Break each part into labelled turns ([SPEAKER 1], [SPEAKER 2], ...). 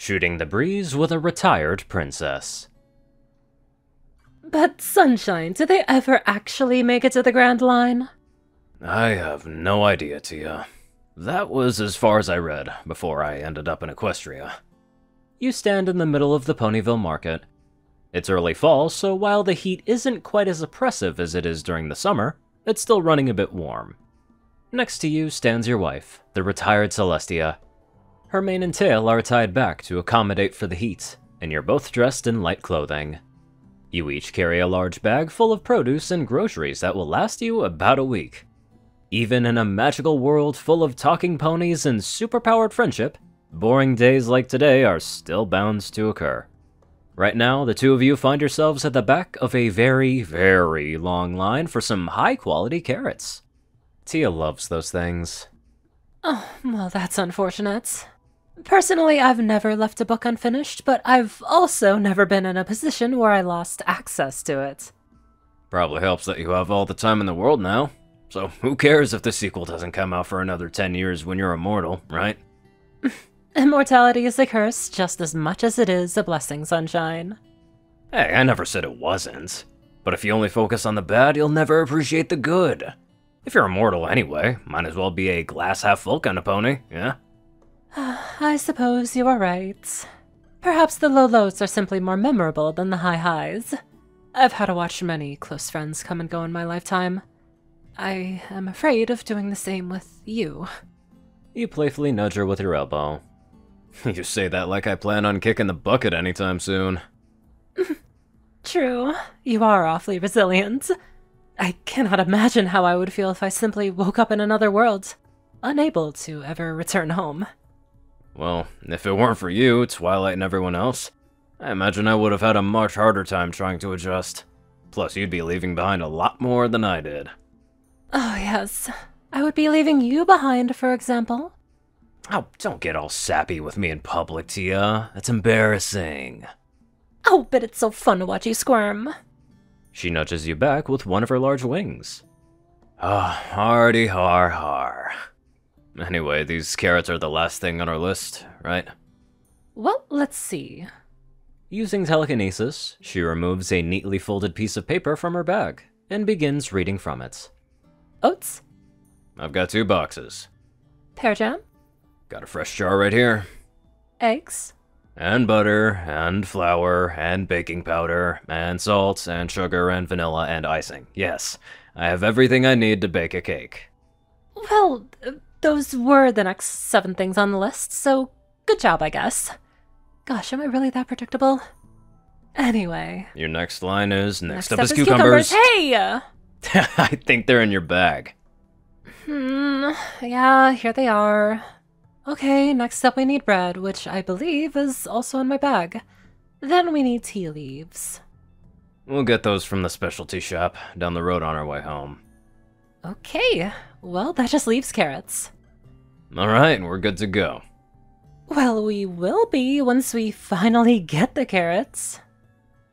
[SPEAKER 1] shooting the breeze with a retired princess.
[SPEAKER 2] But Sunshine, do they ever actually make it to the Grand Line?
[SPEAKER 1] I have no idea, Tia. That was as far as I read before I ended up in Equestria. You stand in the middle of the Ponyville market. It's early fall, so while the heat isn't quite as oppressive as it is during the summer, it's still running a bit warm. Next to you stands your wife, the retired Celestia. Her mane and tail are tied back to accommodate for the heat, and you're both dressed in light clothing. You each carry a large bag full of produce and groceries that will last you about a week. Even in a magical world full of talking ponies and superpowered friendship, boring days like today are still bound to occur. Right now, the two of you find yourselves at the back of a very, very long line for some high quality carrots. Tia loves those things.
[SPEAKER 2] Oh, well, that's unfortunate. Personally, I've never left a book unfinished, but I've also never been in a position where I lost access to it.
[SPEAKER 1] Probably helps that you have all the time in the world now. So who cares if the sequel doesn't come out for another 10 years when you're immortal, right?
[SPEAKER 2] Immortality is a curse just as much as it is a blessing, Sunshine.
[SPEAKER 1] Hey, I never said it wasn't. But if you only focus on the bad, you'll never appreciate the good. If you're immortal anyway, might as well be a glass half full kind of pony, yeah?
[SPEAKER 2] I suppose you are right. Perhaps the low lows are simply more memorable than the high highs. I've had to watch many close friends come and go in my lifetime. I am afraid of doing the same with you.
[SPEAKER 1] You playfully nudge her with your elbow. you say that like I plan on kicking the bucket anytime soon.
[SPEAKER 2] True, you are awfully resilient. I cannot imagine how I would feel if I simply woke up in another world, unable to ever return home.
[SPEAKER 1] Well, if it weren't for you, Twilight, and everyone else, I imagine I would have had a much harder time trying to adjust. Plus, you'd be leaving behind a lot more than I did.
[SPEAKER 2] Oh, yes. I would be leaving you behind, for example.
[SPEAKER 1] Oh, don't get all sappy with me in public, Tia. That's embarrassing.
[SPEAKER 2] Oh, but it's so fun to watch you squirm.
[SPEAKER 1] She nudges you back with one of her large wings. Ah, oh, hardy har har. Anyway, these carrots are the last thing on our list, right?
[SPEAKER 2] Well, let's see.
[SPEAKER 1] Using telekinesis, she removes a neatly folded piece of paper from her bag and begins reading from it.
[SPEAKER 2] Oats?
[SPEAKER 1] I've got two boxes.
[SPEAKER 2] Pear jam?
[SPEAKER 1] Got a fresh jar right here.
[SPEAKER 2] Eggs?
[SPEAKER 1] And butter, and flour, and baking powder, and salt, and sugar, and vanilla, and icing. Yes, I have everything I need to bake a cake.
[SPEAKER 2] Well, those were the next seven things on the list, so good job, I guess. Gosh, am I really that predictable? Anyway.
[SPEAKER 1] Your next line is next,
[SPEAKER 2] next
[SPEAKER 1] up,
[SPEAKER 2] up
[SPEAKER 1] is
[SPEAKER 2] is
[SPEAKER 1] cucumbers.
[SPEAKER 2] cucumbers. Hey!
[SPEAKER 1] I think they're in your bag.
[SPEAKER 2] Hmm, yeah, here they are. Okay, next up we need bread, which I believe is also in my bag. Then we need tea leaves.
[SPEAKER 1] We'll get those from the specialty shop down the road on our way home.
[SPEAKER 2] Okay, well, that just leaves carrots.
[SPEAKER 1] Alright, we're good to go.
[SPEAKER 2] Well, we will be once we finally get the carrots.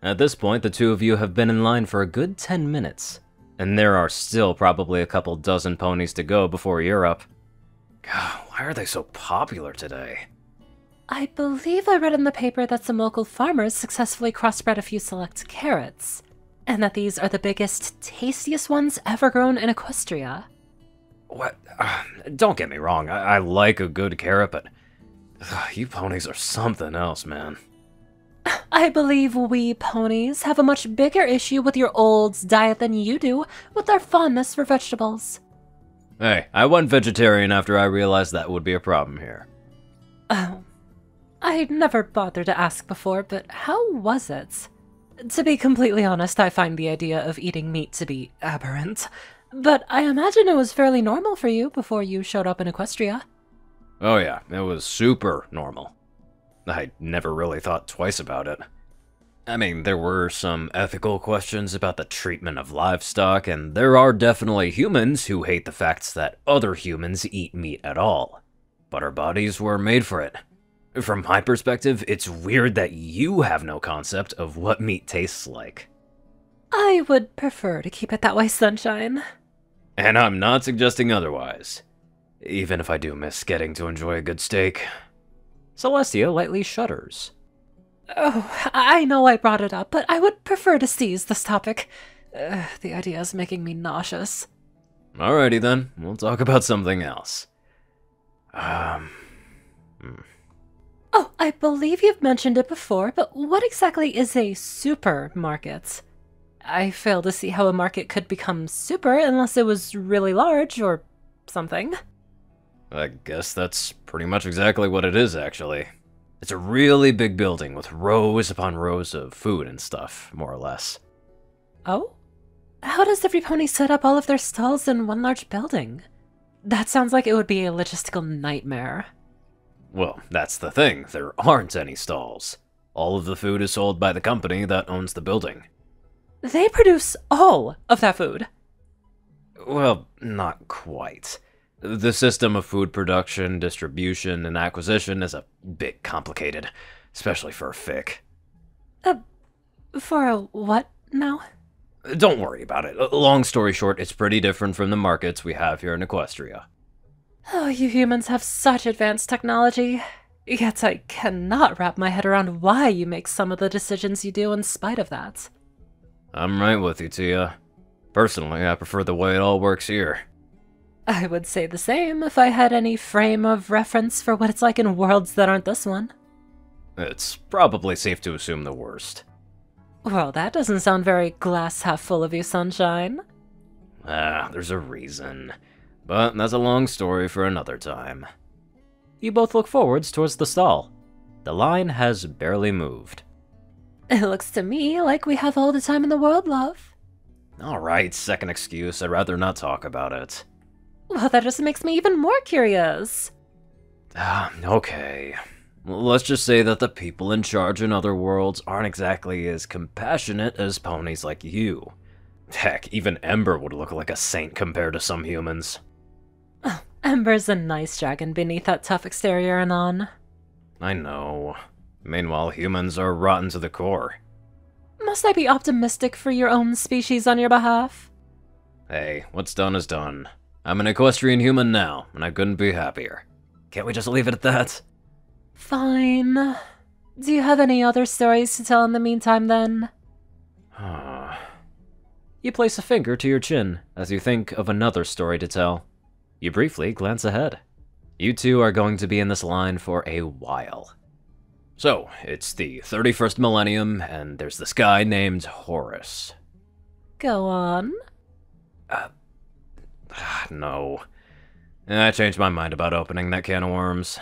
[SPEAKER 1] At this point, the two of you have been in line for a good 10 minutes, and there are still probably a couple dozen ponies to go before you're up. God, why are they so popular today?
[SPEAKER 2] I believe I read in the paper that some local farmers successfully crossbred a few select carrots, and that these are the biggest, tastiest ones ever grown in Equestria.
[SPEAKER 1] What? Uh, don't get me wrong, I, I like a good carrot, but uh, you ponies are something else, man.
[SPEAKER 2] I believe we ponies have a much bigger issue with your old diet than you do with our fondness for vegetables.
[SPEAKER 1] Hey, I went vegetarian after I realized that would be a problem here.
[SPEAKER 2] Oh. I'd never bothered to ask before, but how was it? To be completely honest, I find the idea of eating meat to be aberrant. But I imagine it was fairly normal for you before you showed up in Equestria.
[SPEAKER 1] Oh yeah, it was super normal. I never really thought twice about it. I mean, there were some ethical questions about the treatment of livestock, and there are definitely humans who hate the fact that other humans eat meat at all. But our bodies were made for it. From my perspective, it's weird that you have no concept of what meat tastes like.
[SPEAKER 2] I would prefer to keep it that way, Sunshine.
[SPEAKER 1] And I'm not suggesting otherwise. Even if I do miss getting to enjoy a good steak. Celestia lightly shudders.
[SPEAKER 2] Oh, I know I brought it up, but I would prefer to seize this topic. Uh, the idea is making me nauseous.
[SPEAKER 1] Alrighty then, we'll talk about something else. Um.
[SPEAKER 2] Hmm. Oh, I believe you've mentioned it before, but what exactly is a supermarket? I fail to see how a market could become super unless it was really large or something.
[SPEAKER 1] I guess that's pretty much exactly what it is, actually. It's a really big building with rows upon rows of food and stuff, more or less.
[SPEAKER 2] Oh? How does every pony set up all of their stalls in one large building? That sounds like it would be a logistical nightmare.
[SPEAKER 1] Well, that's the thing. There aren't any stalls. All of the food is sold by the company that owns the building.
[SPEAKER 2] They produce all of that food.
[SPEAKER 1] Well, not quite. The system of food production, distribution, and acquisition is a bit complicated, especially for a fic.
[SPEAKER 2] Uh, for a what now?
[SPEAKER 1] Don't worry about it. Long story short, it's pretty different from the markets we have here in Equestria.
[SPEAKER 2] Oh, you humans have such advanced technology. Yet I cannot wrap my head around why you make some of the decisions you do in spite of that.
[SPEAKER 1] I'm right with you, Tia. Personally, I prefer the way it all works here.
[SPEAKER 2] I would say the same if I had any frame of reference for what it's like in worlds that aren't this one.
[SPEAKER 1] It's probably safe to assume the worst.
[SPEAKER 2] Well, that doesn't sound very glass half full of you, Sunshine.
[SPEAKER 1] Ah, there's a reason. But that's a long story for another time. You both look forwards towards the stall. The line has barely moved.
[SPEAKER 2] It looks to me like we have all the time in the world, love.
[SPEAKER 1] Alright, second excuse. I'd rather not talk about it.
[SPEAKER 2] Well, that just makes me even more curious.
[SPEAKER 1] Ah, okay. Let's just say that the people in charge in other worlds aren't exactly as compassionate as ponies like you. Heck, even Ember would look like a saint compared to some humans.
[SPEAKER 2] Oh, Ember's a nice dragon beneath that tough exterior, Anon.
[SPEAKER 1] I know. Meanwhile, humans are rotten to the core.
[SPEAKER 2] Must I be optimistic for your own species on your behalf?
[SPEAKER 1] Hey, what's done is done. I'm an equestrian human now, and I couldn't be happier. Can't we just leave it at that?
[SPEAKER 2] Fine. Do you have any other stories to tell in the meantime, then?
[SPEAKER 1] you place a finger to your chin as you think of another story to tell. You briefly glance ahead. You two are going to be in this line for a while. So, it's the 31st millennium, and there's this guy named Horus.
[SPEAKER 2] Go on.
[SPEAKER 1] Uh, ah, no. Eh, I changed my mind about opening that can of worms.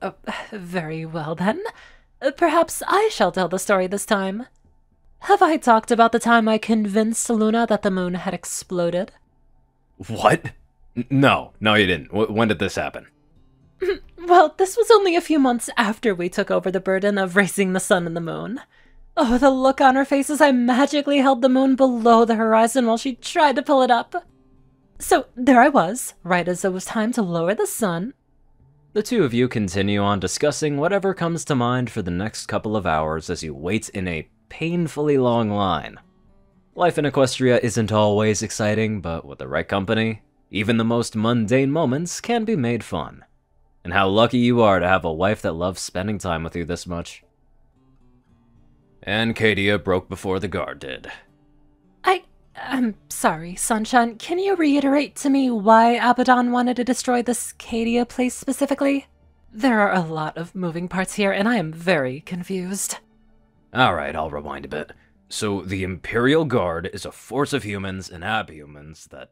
[SPEAKER 2] Oh, very well then. Uh, perhaps I shall tell the story this time. Have I talked about the time I convinced Luna that the moon had exploded?
[SPEAKER 1] What? No, no, you didn't. W when did this happen?
[SPEAKER 2] well, this was only a few months after we took over the burden of raising the sun and the moon. Oh, the look on her face as I magically held the moon below the horizon while she tried to pull it up. So there I was, right as it was time to lower the sun.
[SPEAKER 1] The two of you continue on discussing whatever comes to mind for the next couple of hours as you wait in a painfully long line. Life in Equestria isn't always exciting, but with the right company, even the most mundane moments can be made fun. And how lucky you are to have a wife that loves spending time with you this much. And Cadia broke before the guard did.
[SPEAKER 2] I I'm sorry, Sunshine. Can you reiterate to me why Abaddon wanted to destroy this Cadia place specifically? There are a lot of moving parts here, and I am very confused.
[SPEAKER 1] Alright, I'll rewind a bit. So, the Imperial Guard is a force of humans and abhumans that...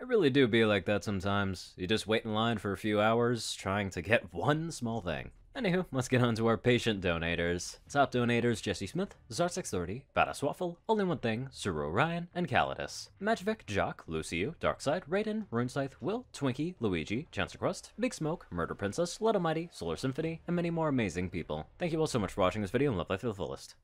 [SPEAKER 1] It really do be like that sometimes. You just wait in line for a few hours, trying to get one small thing. Anywho, let's get on to our patient donators. Top donators Jessie Smith, Zarsix30, Badass Waffle, Only One Thing, Ceru Orion, and Caladis. Majvik, Jock, Luciu, Darkside, Rayden, Runescythe, Will, Twinkie, Luigi, Chancer Crust, Big Smoke, Murder Princess, Let Almighty, Solar Symphony, and many more amazing people. Thank you all so much for watching this video and love life to the fullest.